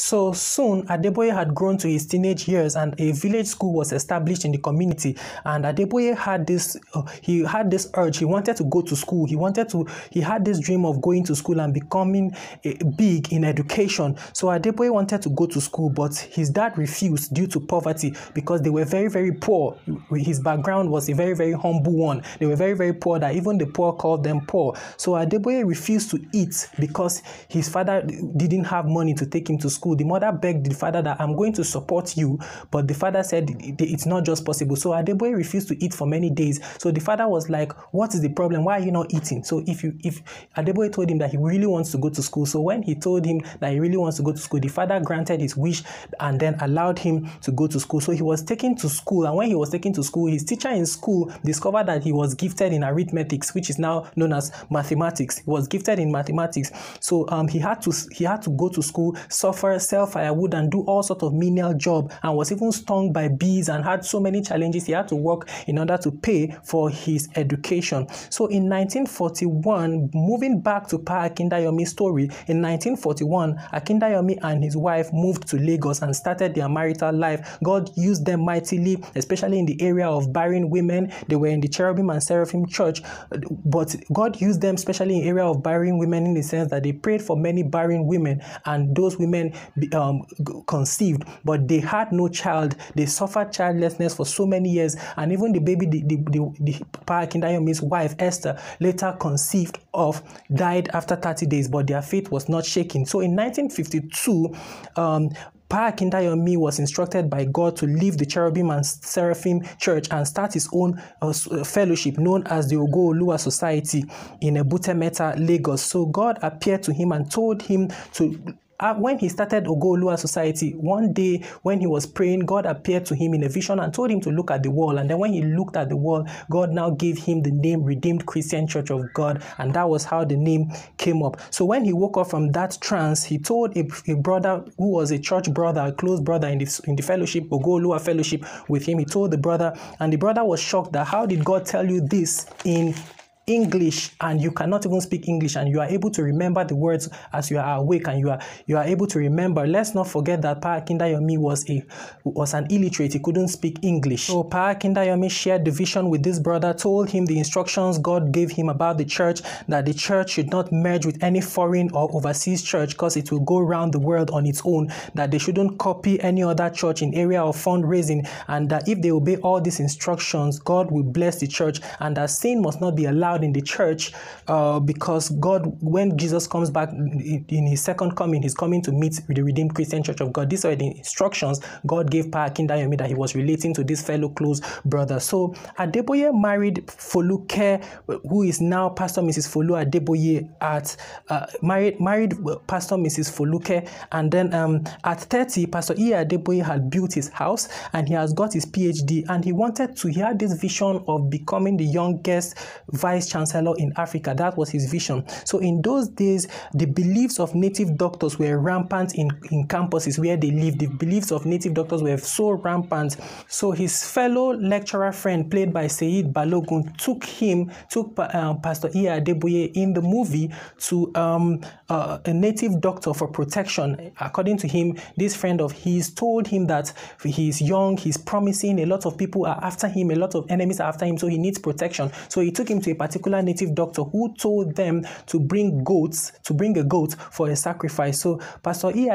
So soon, Adeboye had grown to his teenage years, and a village school was established in the community. And Adeboye had this, uh, he had this urge. He wanted to go to school. He wanted to, he had this dream of going to school and becoming uh, big in education. So Adeboye wanted to go to school, but his dad refused due to poverty because they were very, very poor. His background was a very, very humble one. They were very, very poor that even the poor called them poor. So Adeboye refused to eat because his father didn't have money to take him to school school, the mother begged the father that I'm going to support you, but the father said it's not just possible. So Adeboye refused to eat for many days. So the father was like, "What is the problem? Why are you not eating?" So if you if Adeboye told him that he really wants to go to school, so when he told him that he really wants to go to school, the father granted his wish and then allowed him to go to school. So he was taken to school, and when he was taken to school, his teacher in school discovered that he was gifted in arithmetics, which is now known as mathematics. He was gifted in mathematics, so um, he had to he had to go to school, suffer sell firewood and do all sorts of menial job and was even stung by bees and had so many challenges he had to work in order to pay for his education. So in 1941, moving back to Pa Akindayomi's story, in 1941, Akindayomi and his wife moved to Lagos and started their marital life. God used them mightily, especially in the area of barren women. They were in the Cherubim and Seraphim church, but God used them especially in the area of barren women in the sense that they prayed for many barren women and those women um, conceived, but they had no child. They suffered childlessness for so many years, and even the baby, the, the, the, the wife, Esther, later conceived of, died after 30 days, but their faith was not shaken. So in 1952, um, Pa Akindayomi was instructed by God to leave the Cherubim and Seraphim Church and start his own uh, fellowship known as the Ogo Society in Ebutemeta, Lagos. So God appeared to him and told him to uh, when he started Ogo Oluwa Society, one day when he was praying, God appeared to him in a vision and told him to look at the wall. And then when he looked at the wall, God now gave him the name Redeemed Christian Church of God. And that was how the name came up. So when he woke up from that trance, he told a, a brother who was a church brother, a close brother in the, in the fellowship, Ogo Oluwa fellowship with him, he told the brother, and the brother was shocked that how did God tell you this in English and you cannot even speak English and you are able to remember the words as you are awake and you are you are able to remember. Let's not forget that Pa Akindayomi was a was an illiterate. He couldn't speak English. So Pa Akindayomi shared the vision with this brother, told him the instructions God gave him about the church, that the church should not merge with any foreign or overseas church because it will go around the world on its own, that they shouldn't copy any other church in area of fundraising, and that if they obey all these instructions, God will bless the church and that sin must not be allowed in the church uh, because God, when Jesus comes back in his second coming, he's coming to meet with the Redeemed Christian Church of God. These are the instructions God gave Pa Akindayomi that he was relating to this fellow close brother. So Adeboye married Foluke, who is now Pastor Mrs. Folu Adeboye at uh, married married Pastor Mrs. Foluke, and then um, at 30, Pastor E. Adeboye had built his house and he has got his PhD, and he wanted to. He had this vision of becoming the youngest vice chancellor in Africa. That was his vision. So in those days, the beliefs of native doctors were rampant in, in campuses where they lived. The beliefs of native doctors were so rampant. So his fellow lecturer friend, played by Said Balogun, took him, took um, Pastor E.A. Adeboye in the movie to um, uh, a native doctor for protection. According to him, this friend of his told him that he's young, he's promising, a lot of people are after him, a lot of enemies are after him, so he needs protection. So he took him to a particular particular native doctor who told them to bring goats, to bring a goat for a sacrifice. So Pastor E.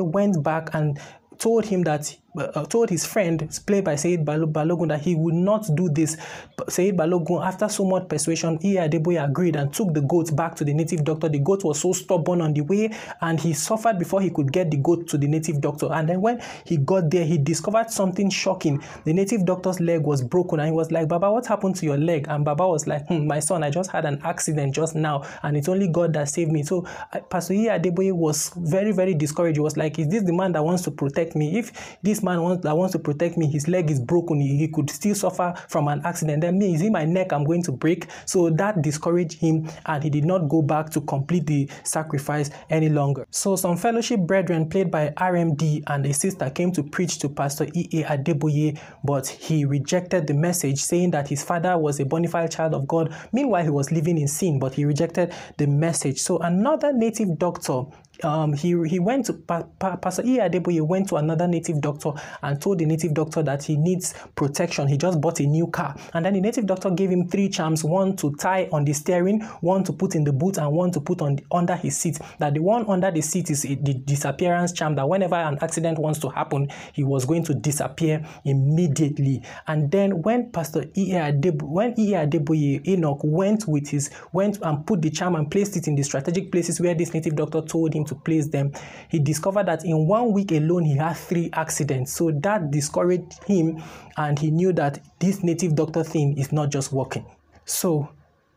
Went back and told him that uh, told his friend, played by Said Balogun, that he would not do this. Said Balogun, after so much persuasion, he Adeboye agreed and took the goat back to the native doctor. The goat was so stubborn on the way, and he suffered before he could get the goat to the native doctor. And then when he got there, he discovered something shocking. The native doctor's leg was broken, and he was like, "Baba, what happened to your leg?" And Baba was like, hmm, "My son, I just had an accident just now, and it's only God that saved me." So Pastor Adeboye was very, very discouraged. He was like, "Is this the man that wants to protect me? If this man wants, that wants to protect me, his leg is broken, he, he could still suffer from an accident. Then me, is it my neck I'm going to break? So that discouraged him and he did not go back to complete the sacrifice any longer. So some fellowship brethren played by RMD and a sister came to preach to Pastor E.A. Adeboye, but he rejected the message saying that his father was a bona fide child of God. Meanwhile, he was living in sin, but he rejected the message. So another native doctor um, he he went to pa, pa, Pastor E. Adeboye went to another native doctor and told the native doctor that he needs protection. He just bought a new car, and then the native doctor gave him three charms: one to tie on the steering, one to put in the boot, and one to put on the, under his seat. That the one under the seat is the disappearance charm. That whenever an accident wants to happen, he was going to disappear immediately. And then when Pastor E. Adeboye, when E. Adeboye Enoch went with his went and put the charm and placed it in the strategic places where this native doctor told him to place them, he discovered that in one week alone he had three accidents. So that discouraged him, and he knew that this native doctor thing is not just working. So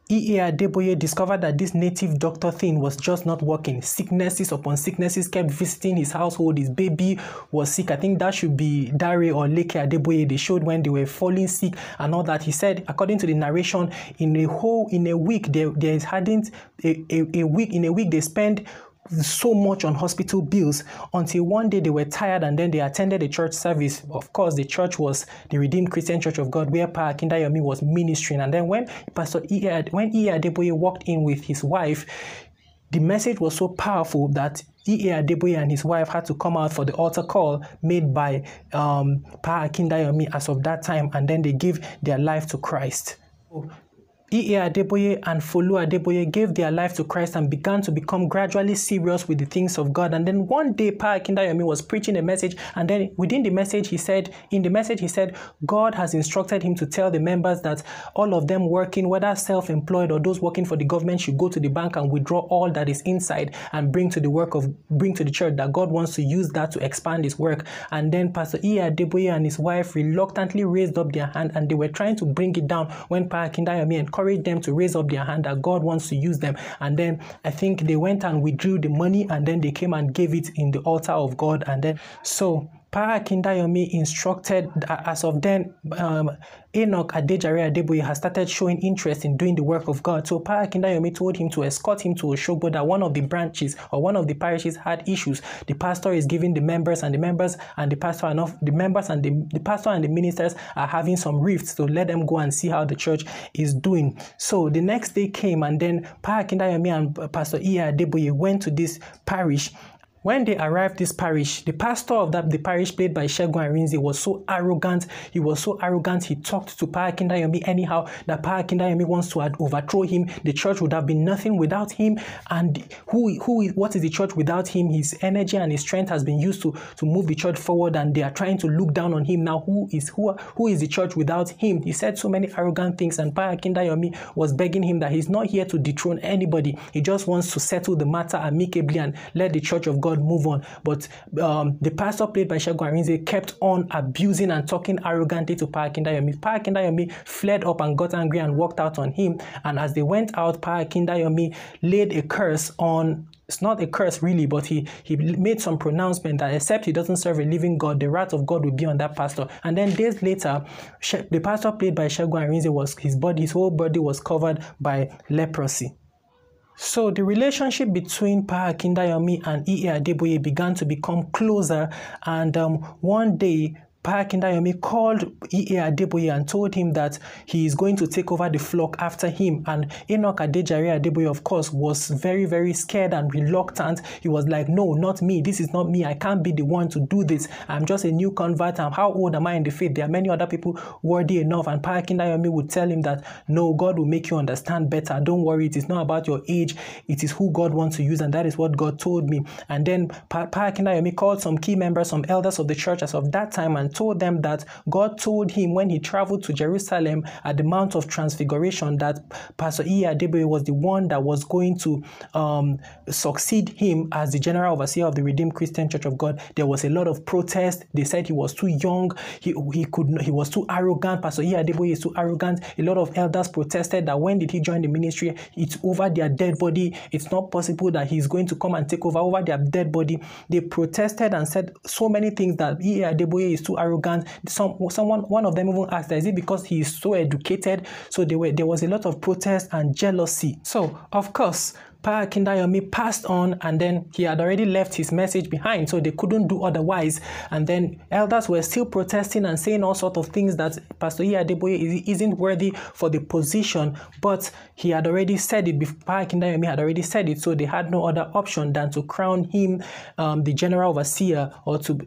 E.A. Adeboye discovered that this native doctor thing was just not working. Sicknesses upon sicknesses kept visiting his household. His baby was sick. I think that should be Dare or Leke Adeboye. They showed when they were falling sick and all that. He said, according to the narration, in a whole in a week there there hadn't a, a, a week in a week they spent so much on hospital bills until one day they were tired and then they attended a church service. Of course, the church was the Redeemed Christian Church of God where Pa Akindayomi was ministering. And then when Pastor E. when E. Adeboye walked in with his wife, the message was so powerful that E. A. Adeboye and his wife had to come out for the altar call made by um, Pa Akindayomi as of that time, and then they gave their life to Christ. E.A. Adeboye and Folu Adeboye gave their life to Christ and began to become gradually serious with the things of God. And then one day, Pa Akindayomi was preaching a message, and then within the message, he said, in the message, he said, God has instructed him to tell the members that all of them working, whether self-employed or those working for the government, should go to the bank and withdraw all that is inside and bring to the work of bring to the church. That God wants to use that to expand His work. And then Pastor E.A. Adeboye and his wife reluctantly raised up their hand, and they were trying to bring it down when Pa Akindayomi and encourage them to raise up their hand that God wants to use them. And then I think they went and withdrew the money and then they came and gave it in the altar of God. And then so Pa Akindayomi instructed, as of then, um, Enoch Adejare Adeboye has started showing interest in doing the work of God. So Pa Akindayomi told him to escort him to Oshogbo that one of the branches or one of the parishes had issues. The pastor is giving the members and the members and the pastor enough, the members and the, the pastor and the ministers are having some rifts. So let them go and see how the church is doing. So the next day came and then Pa Akindayomi and Pastor E.A. Adeboye went to this parish when they arrived this parish, the pastor of that the parish played by Segun Arinze was so arrogant. He was so arrogant. He talked to Pa Akindayomi anyhow that Akindayomi wants to overthrow him. The church would have been nothing without him. And who who what is the church without him? His energy and his strength has been used to to move the church forward, and they are trying to look down on him now. Who is who who is the church without him? He said so many arrogant things, and Pa Akindayomi was begging him that he's not here to dethrone anybody. He just wants to settle the matter amicably and let the church of God God move on. But um, the pastor played by Segun Arinze kept on abusing and talking arrogantly to Pa Akindayomi. Pa Akindayomi fled up and got angry and walked out on him. And as they went out, Pa Akindayomi laid a curse on it's not a curse really, but he he made some pronouncement that except he doesn't serve a living God, the wrath of God will be on that pastor. And then days later, the pastor played by Segun Arinze was his body, his whole body was covered by leprosy. So the relationship between Pa Akindayomi and E.A. Adeboye began to become closer and um, one day Pa Akindayomi called E.A. Adeboye and told him that he is going to take over the flock after him. And Enoch Adejare Adeboye, of course, was very, very scared and reluctant. He was like, no, not me. This is not me. I can't be the one to do this. I'm just a new convert. I'm, how old am I in the faith? There are many other people worthy enough. And Pa Akindayomi would tell him that, no, God will make you understand better. Don't worry. It is not about your age. It is who God wants to use. And that is what God told me. And then Pa, pa called some key members, some elders of the church as of that time and told them that God told him when he traveled to Jerusalem at the Mount of Transfiguration that Pastor E. Adeboye was the one that was going to um, succeed him as the general overseer of the Redeemed Christian Church of God. There was a lot of protest. They said he was too young. He, he could he was too arrogant. Pastor E. Adeboye is too arrogant. A lot of elders protested that when did he join the ministry? It's over their dead body. It's not possible that he's going to come and take over over their dead body. They protested and said so many things that E. Adeboye is too arrogant some someone one of them even asked, "Is it because he is so educated?" So there were there was a lot of protest and jealousy. So of course, Pa Akindayomi passed on and then he had already left his message behind, so they couldn't do otherwise. And then elders were still protesting and saying all sorts of things that Pastor E.A. Adeboye isn't worthy for the position, but he had already said it. Pa Akindayomi had already said it, so they had no other option than to crown him um, the general overseer or to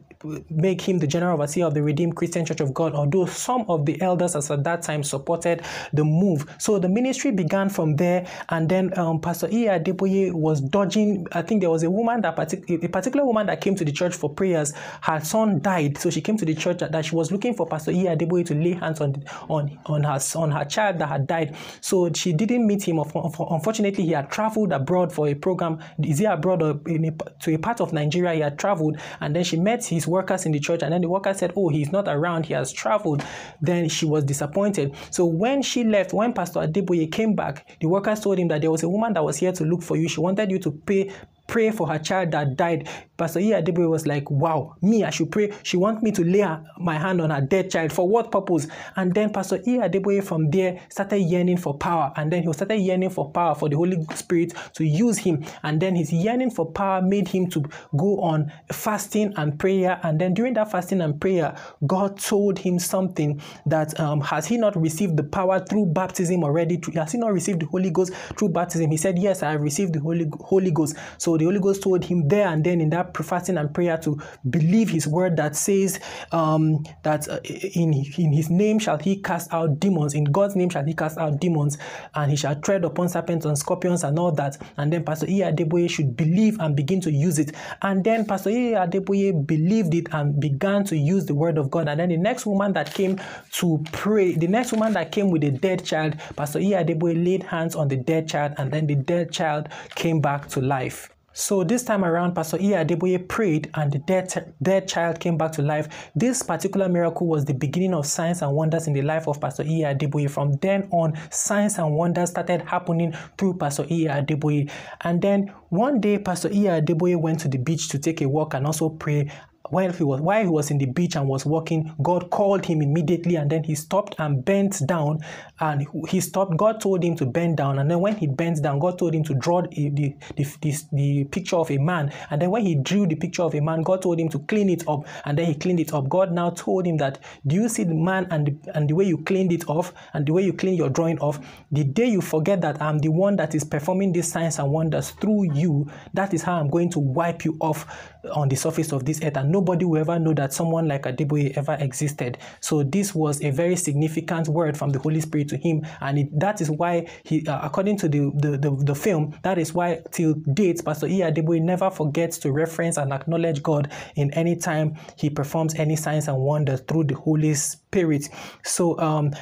make him the general overseer of the Redeemed Christian Church of God, although some of the elders as at that time supported the move. So the ministry began from there, and then um, Pastor E.A. Adeboye was dodging. I think there was a woman that partic- a particular woman that came to the church for prayers. Her son died, so she came to the church that, that she was looking for Pastor E.A. Adeboye to lay hands on on on her on her child that had died. So she didn't meet him. Unfortunately, he had traveled abroad for a program. Is he abroad or a, to a part of Nigeria? He had traveled, and then she met his workers in the church, and then the worker said, "Oh, he's not around. He has traveled." Then she was disappointed. So when she left, when Pastor Adeboye came back, the workers told him that there was a woman that was here to look for you. She wanted you to pay pray for her child that died. Pastor E.A. Adeboye was like, wow, me, I should pray. She wants me to lay my hand on her dead child. For what purpose? And then Pastor E.A. Adeboye from there started yearning for power. And then he started yearning for power for the Holy Spirit to use him. And then his yearning for power made him to go on fasting and prayer. And then during that fasting and prayer, God told him something that um, has he not received the power through baptism already? Has he not received the Holy Ghost through baptism? He said, yes, I have received the Holy, Holy Ghost. So the Holy Ghost told him there and then in that fasting and prayer to believe his word that says um, that uh, in, in his name shall he cast out demons, in God's name shall he cast out demons, and he shall tread upon serpents and scorpions and all that. And then Pastor E.A. Adeboye should believe and begin to use it. And then Pastor E.A. Adeboye believed it and began to use the word of God. And then the next woman that came to pray, the next woman that came with a dead child, Pastor E.A. Adeboye laid hands on the dead child, and then the dead child came back to life. So this time around, Pastor E.A. Adeboye prayed and the dead, dead child came back to life. This particular miracle was the beginning of signs and wonders in the life of Pastor E.A. Adeboye. From then on, signs and wonders started happening through Pastor E.A. Adeboye. And then one day, Pastor E.A. Adeboye went to the beach to take a walk and also pray while he was while he was in the beach and was walking, God called him immediately, and then he stopped and bent down, and he stopped. God told him to bend down, and then when he bent down, God told him to draw the the, the, the, picture of a man, and then when he drew the picture of a man, God told him to clean it up, and then he cleaned it up. God now told him that, do you see the man and the, and the way you cleaned it off, and the way you clean your drawing off? The day you forget that I'm the one that is performing these signs and wonders through you, that is how I'm going to wipe you off on the surface of this earth, and nobody will ever know that someone like Adeboye ever existed. So this was a very significant word from the Holy Spirit to him, and it, that is why he, uh, according to the, the, the the film, that is why till date, Pastor E.A. Adeboye never forgets to reference and acknowledge God in any time he performs any signs and wonders through the Holy Spirit. So um,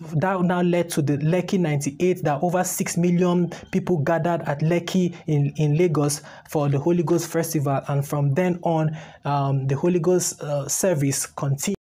that now led to the Lekki 98 that over 6 million people gathered at Lekki in, in Lagos for the Holy Ghost Festival. And from then on um, the Holy Ghost uh, service continued